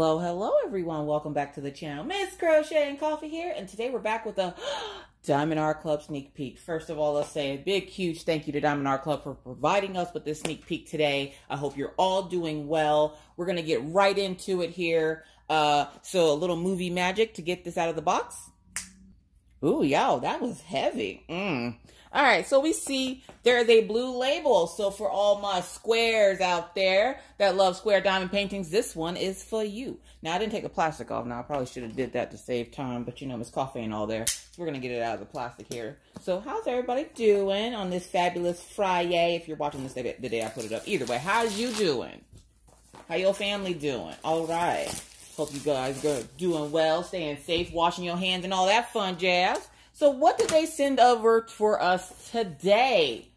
Hello, hello everyone. Welcome back to the channel. Miss Crochet and Coffee here. And today we're back with a Diamond Art Club sneak peek. First of all, let's say a big, huge thank you to Diamond Art Club for providing us with this sneak peek today. I hope you're all doing well. We're going to get right into it here. Uh, so a little movie magic to get this out of the box. Ooh, yo, that was heavy. Mm. All right, so we see there is a blue label. So for all my squares out there that love square diamond paintings, this one is for you. Now, I didn't take the plastic off. Now, I probably should have did that to save time, but you know, Miss Coffee ain't all there. So we're going to get it out of the plastic here. So how's everybody doing on this fabulous Friday? If you're watching this the day I put it up. Either way, how's you doing? How your family doing? All right. Hope you guys are doing well, staying safe, washing your hands, and all that fun jazz. So what did they send over for us today?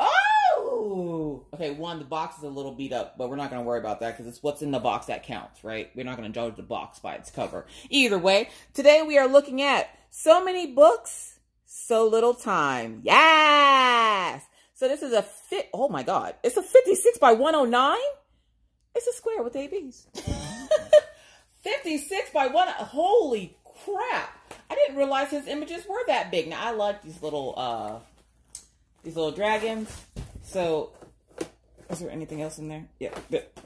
Oh! Okay, one, the box is a little beat up, but we're not going to worry about that because it's what's in the box that counts, right? We're not going to judge the box by its cover. Either way, today we are looking at so many books, so little time. Yes! So this is a fit, oh my God, it's a 56 by 109? It's a square with ABs. 56 by 1, holy crap. I didn't realize his images were that big. Now I like these little uh these little dragons. So is there anything else in there? Yeah,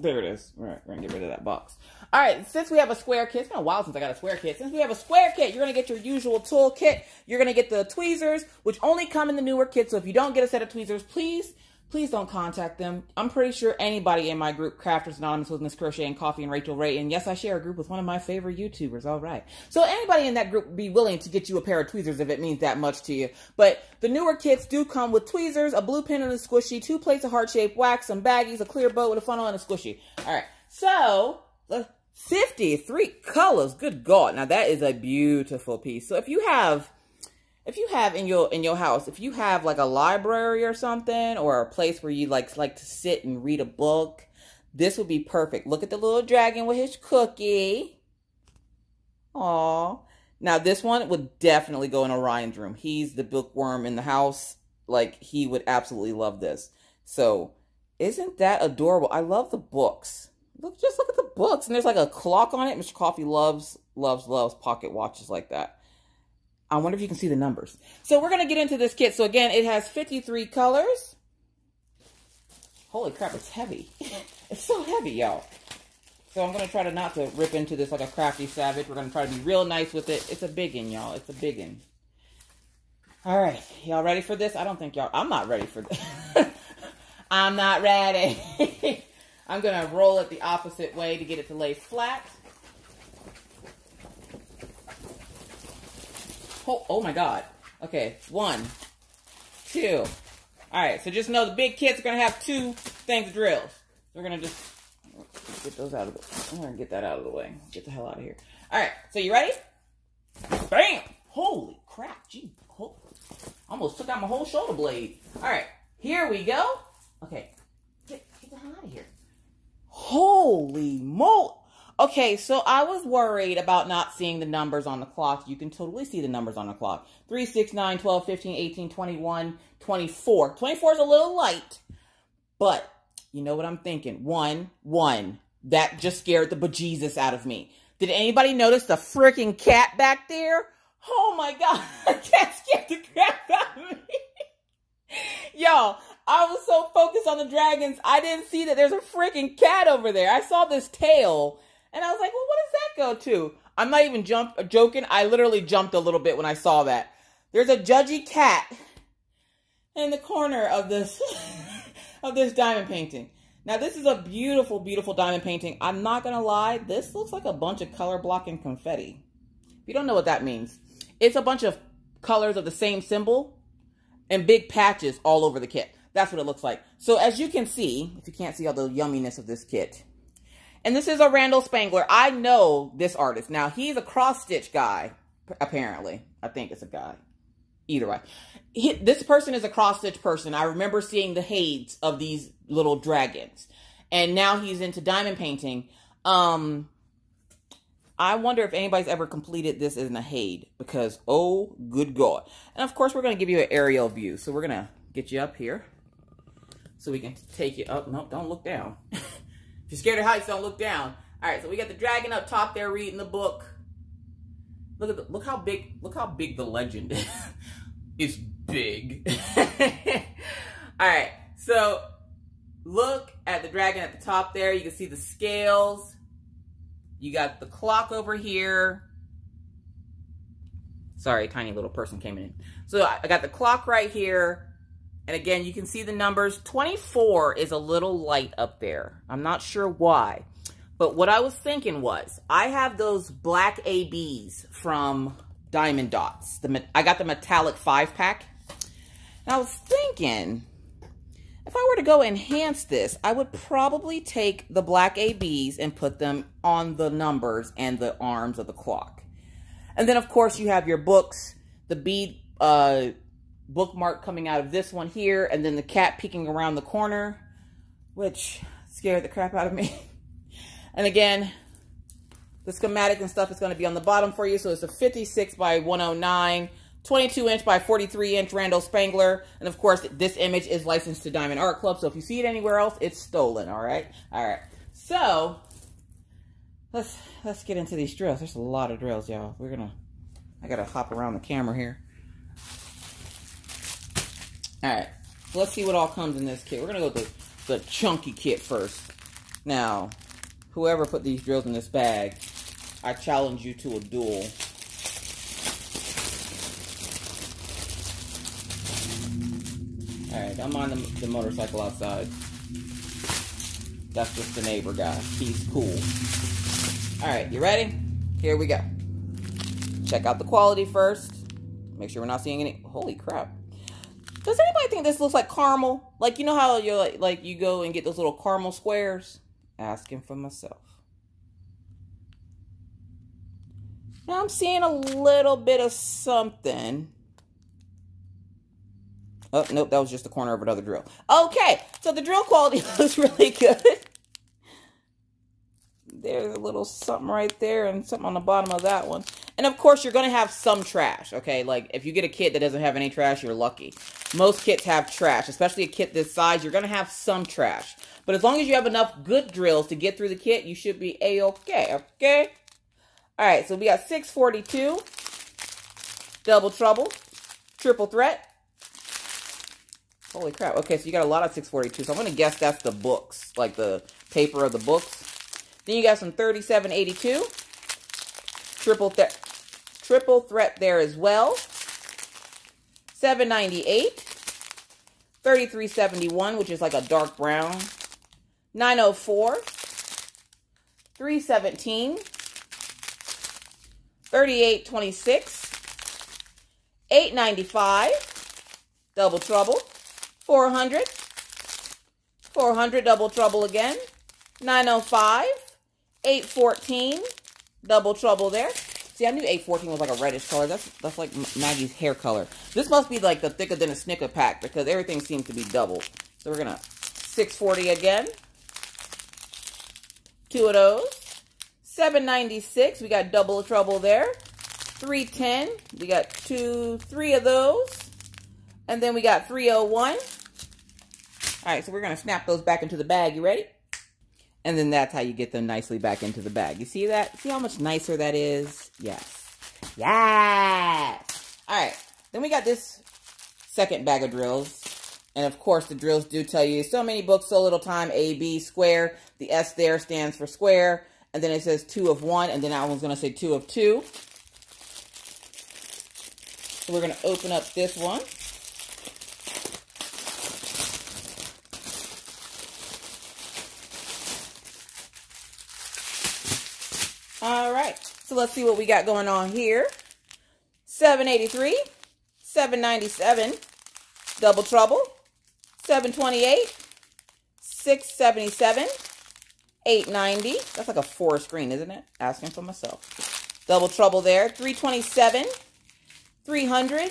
there it is. All right, we're gonna get rid of that box. All right, since we have a square kit, it's been a while since I got a square kit. Since we have a square kit, you're gonna get your usual tool kit. You're gonna get the tweezers, which only come in the newer kit. So if you don't get a set of tweezers, please please don't contact them. I'm pretty sure anybody in my group, Crafters Anonymous with Miss Crochet and Coffee and Rachel Ray, and yes, I share a group with one of my favorite YouTubers. All right. So anybody in that group be willing to get you a pair of tweezers if it means that much to you. But the newer kits do come with tweezers, a blue pen and a squishy, two plates of heart-shaped wax, some baggies, a clear bow with a funnel and a squishy. All right. So, uh, 53 colors. Good God. Now that is a beautiful piece. So if you have if you have in your in your house, if you have like a library or something, or a place where you like like to sit and read a book, this would be perfect. Look at the little dragon with his cookie. Aw. Now this one would definitely go in Orion's room. He's the bookworm in the house. Like he would absolutely love this. So isn't that adorable? I love the books. Look, just look at the books. And there's like a clock on it. Mr. Coffee loves, loves, loves pocket watches like that. I wonder if you can see the numbers. So we're going to get into this kit. So again, it has 53 colors. Holy crap, it's heavy. it's so heavy, y'all. So I'm going to try to not to rip into this like a crafty savage. We're going to try to be real nice with it. It's a big one, y'all. It's a big one. All right. Y'all ready for this? I don't think y'all... I'm not ready for this. I'm not ready. I'm going to roll it the opposite way to get it to lay flat. Oh, oh my God. Okay, one, two. All right, so just know the big kids are going to have two things drills. We're going to just get those out of the, I'm going to get that out of the way. Get the hell out of here. All right, so you ready? Bam! Holy crap, gee. Almost took out my whole shoulder blade. All right, here we go. Okay, get, get the hell out of here. Holy moly. Okay, so I was worried about not seeing the numbers on the clock. You can totally see the numbers on the clock. 3, 6, 9, 12, 15, 18, 21, 24. 24 is a little light, but you know what I'm thinking. One, one. That just scared the bejesus out of me. Did anybody notice the freaking cat back there? Oh my god, the cat scared the crap out of me. Y'all, I was so focused on the dragons, I didn't see that there's a freaking cat over there. I saw this tail and I was like, well, what does that go to? I'm not even jump joking. I literally jumped a little bit when I saw that. There's a judgy cat in the corner of this of this diamond painting. Now, this is a beautiful, beautiful diamond painting. I'm not going to lie. This looks like a bunch of color blocking confetti. If you don't know what that means, it's a bunch of colors of the same symbol and big patches all over the kit. That's what it looks like. So as you can see, if you can't see all the yumminess of this kit, and this is a Randal Spangler. I know this artist. Now, he's a cross-stitch guy, apparently. I think it's a guy. Either way. He, this person is a cross-stitch person. I remember seeing the heads of these little dragons. And now he's into diamond painting. Um, I wonder if anybody's ever completed this in a HAED because, oh, good God. And of course, we're going to give you an aerial view. So we're going to get you up here so we can take you up. No, don't look down. scared of heights, don't look down. All right, so we got the dragon up top there reading the book. Look at the, look how big look how big the legend is. it's big. All right, so look at the dragon at the top there. You can see the scales. You got the clock over here. Sorry, tiny little person came in. So I got the clock right here. And again, you can see the numbers. 24 is a little light up there. I'm not sure why. But what I was thinking was, I have those black ABs from Diamond Dots. The I got the metallic five pack. And I was thinking, if I were to go enhance this, I would probably take the black ABs and put them on the numbers and the arms of the clock. And then, of course, you have your books, the bead uh, bookmark coming out of this one here, and then the cat peeking around the corner, which scared the crap out of me. and again, the schematic and stuff is going to be on the bottom for you. So it's a 56 by 109, 22 inch by 43 inch Randal Spangler. And of course, this image is licensed to Diamond Art Club. So if you see it anywhere else, it's stolen. All right. All right. So let's, let's get into these drills. There's a lot of drills, y'all. We're going to, I got to hop around the camera here. All right. Let's see what all comes in this kit. We're going to go with the, the chunky kit first. Now, whoever put these drills in this bag, I challenge you to a duel. Alright, I'm on the, the motorcycle outside. That's just the neighbor guy. He's cool. Alright, you ready? Here we go. Check out the quality first. Make sure we're not seeing any... Holy crap. Does anybody think this looks like caramel? Like, you know how you like, like you go and get those little caramel squares? Asking for myself. Now I'm seeing a little bit of something. Oh, nope, that was just the corner of another drill. Okay, so the drill quality looks really good. There's a little something right there and something on the bottom of that one. And of course, you're going to have some trash, okay? Like, if you get a kit that doesn't have any trash, you're lucky. Most kits have trash, especially a kit this size. You're going to have some trash. But as long as you have enough good drills to get through the kit, you should be A-okay, okay? All right, so we got 642, double trouble, triple threat, Holy crap. Okay, so you got a lot of 642. So I'm going to guess that's the books, like the paper of the books. Then you got some 3782. Triple, th triple threat there as well. 798. 3371, which is like a dark brown. 904. 317. 3826. 895. Double trouble. 400, 400 double trouble again, 905, 814, double trouble there. See, I knew A14 was like a reddish color. That's that's like Maggie's hair color. This must be like the thicker than a Snicker pack because everything seems to be double. So we're going to 640 again. Two of those. 796, we got double trouble there. 310, we got two, three of those. And then we got 301. All right, so we're going to snap those back into the bag. You ready? And then that's how you get them nicely back into the bag. You see that? See how much nicer that is? Yes. Yes! All right, then we got this second bag of drills. And of course, the drills do tell you so many books, so little time, A, B, square. The S there stands for square. And then it says two of one, and then that one's going to say two of two. So we're going to open up this one. All right, so let's see what we got going on here. 783, 797, double trouble, 728, 677, 890. That's like a four screen, isn't it? Asking for myself. Double trouble there. 327, 300,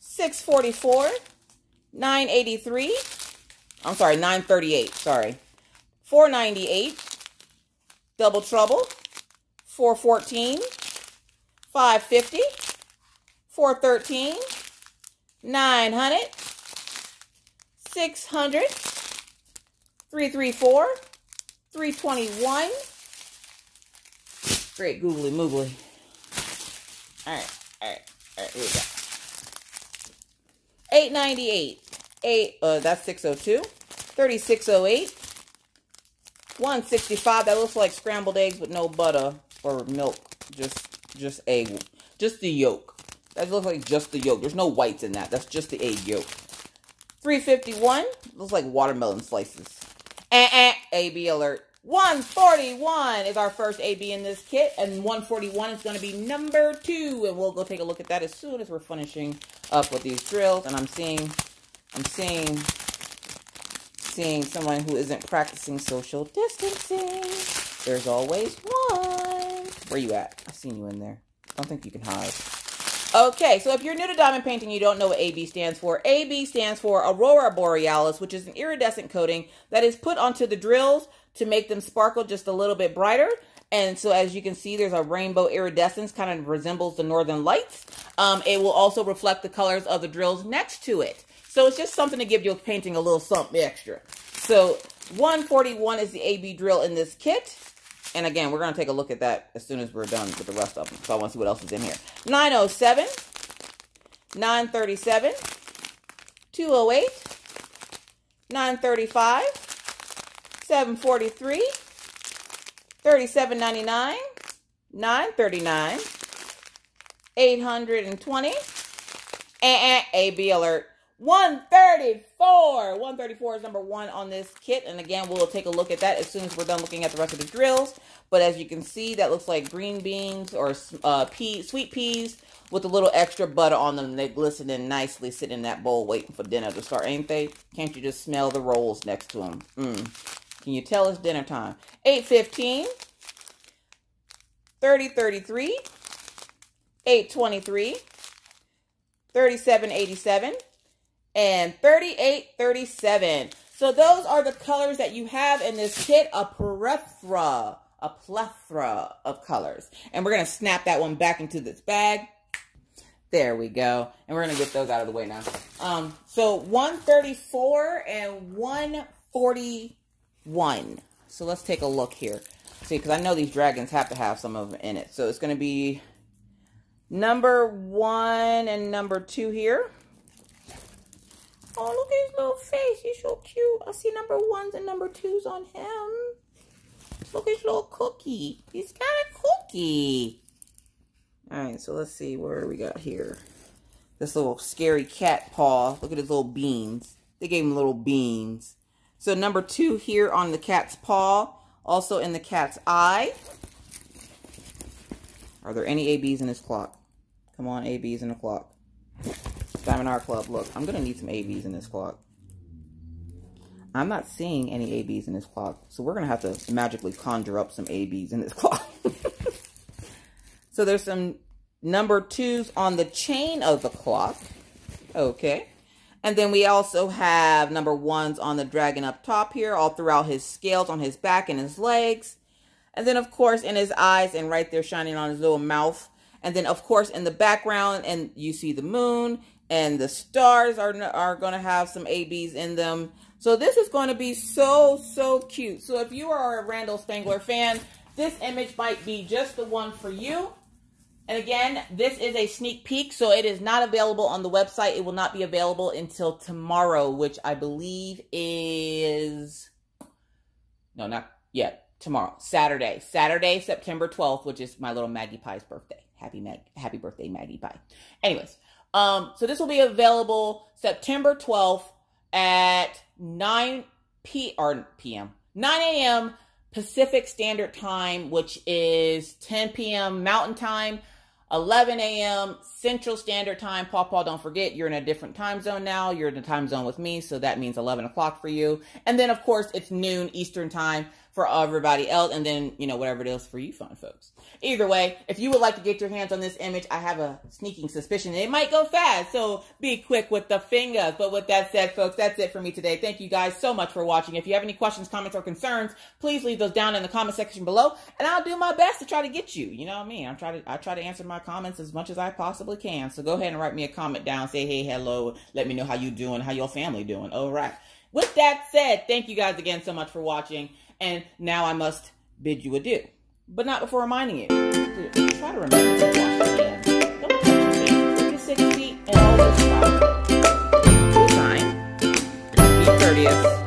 644, 983. I'm sorry, 938. Sorry. 498. Double trouble. 414, 550, 413, 900, 600, 334, 321, Great googly moogly. All right, all right, all right, here we go. 898. 8, uh, that's 602. 3608. 165. That looks like scrambled eggs with no butter or milk. Just just egg. Just the yolk. That looks like just the yolk. There's no whites in that. That's just the egg yolk. 351. Looks like watermelon slices. Eh, eh, AB alert. 141 is our first AB in this kit, and 141 is going to be number two, and we'll go take a look at that as soon as we're finishing up with these drills. And I'm seeing, I'm seeing, seeing someone who isn't practicing social distancing. There's always one. Where you at? I've seen you in there. I don't think you can hide. Okay, so if you're new to diamond painting, you don't know what AB stands for. AB stands for Aurora Borealis, which is an iridescent coating that is put onto the drills to make them sparkle just a little bit brighter. And so as you can see, there's a rainbow iridescence, kind of resembles the northern lights. Um, it will also reflect the colors of the drills next to it. So it's just something to give your painting a little something extra. So 141 is the AB drill in this kit. And again, we're going to take a look at that as soon as we're done with the rest of them. So I want to see what else is in here. 907, 937, 208, 935, 743, 3799, 939, 820, and AB alert. 134. 134 is number one on this kit. And again, we'll take a look at that as soon as we're done looking at the rest of the drills. But as you can see, that looks like green beans or uh, sweet peas with a little extra butter on them. They're glistening nicely sitting in that bowl waiting for dinner to start, ain't they? Can't you just smell the rolls next to them? Mm. Can you tell it's dinner time? 815, 3033, 823, 3787, and 3837. So those are the colors that you have in this kit, a plethora, a plethora of colors. And we're going to snap that one back into this bag. There we go. And we're going to get those out of the way now. Um, so 134 and 140 one. So let's take a look here. See, because I know these dragons have to have some of them in it. So it's going to be number one and number two here. Oh, look at his little face. He's so cute. I see number ones and number twos on him. Look at his little cookie. He's got a cookie. All right, so let's see where we got here. This little scary cat paw. Look at his little beans. They gave him little beans. So number two here on the cat's paw, also in the cat's eye. Are there any ABs in this clock? Come on, ABs in the clock. Diamond Art Club, look, I'm going to need some ABs in this clock. I'm not seeing any ABs in this clock, so we're going to have to magically conjure up some ABs in this clock. so there's some number twos on the chain of the clock. Okay. And then we also have number ones on the dragon up top here, all throughout his scales on his back and his legs. And then, of course, in his eyes and right there shining on his little mouth. And then, of course, in the background, and you see the moon and the stars are, are going to have some ABs in them. So this is going to be so, so cute. So if you are a Randal Spangler fan, this image might be just the one for you. And again, this is a sneak peek, so it is not available on the website. It will not be available until tomorrow, which I believe is... No, not yet. Tomorrow. Saturday. Saturday, September 12th, which is my little Maggie Pie's birthday. Happy Mag happy birthday, Maggie Pie. Anyways, um, so this will be available September 12th at 9 p or p.m. 9 a.m. Pacific Standard Time, which is 10 p.m. Mountain Time. 11 a.m. Central Standard Time. Paw Paw, don't forget, you're in a different time zone now. You're in a time zone with me, so that means 11 o'clock for you. And then, of course, it's noon Eastern Time for everybody else, and then, you know, whatever it is for you fun folks. Either way, if you would like to get your hands on this image, I have a sneaking suspicion it might go fast, so be quick with the fingers. But with that said, folks, that's it for me today. Thank you guys so much for watching. If you have any questions, comments, or concerns, please leave those down in the comment section below, and I'll do my best to try to get you. You know what I mean? I try to I try to answer my comments as much as I possibly can. So go ahead and write me a comment down, say hey, hello, let me know how you doing, how your family doing. All right. With that said, thank you guys again so much for watching and now I must bid you adieu. But not before reminding you. To try to remember to wash your hands. Don't touch your face. Get six feet and all this stuff. Be kind. Be courteous.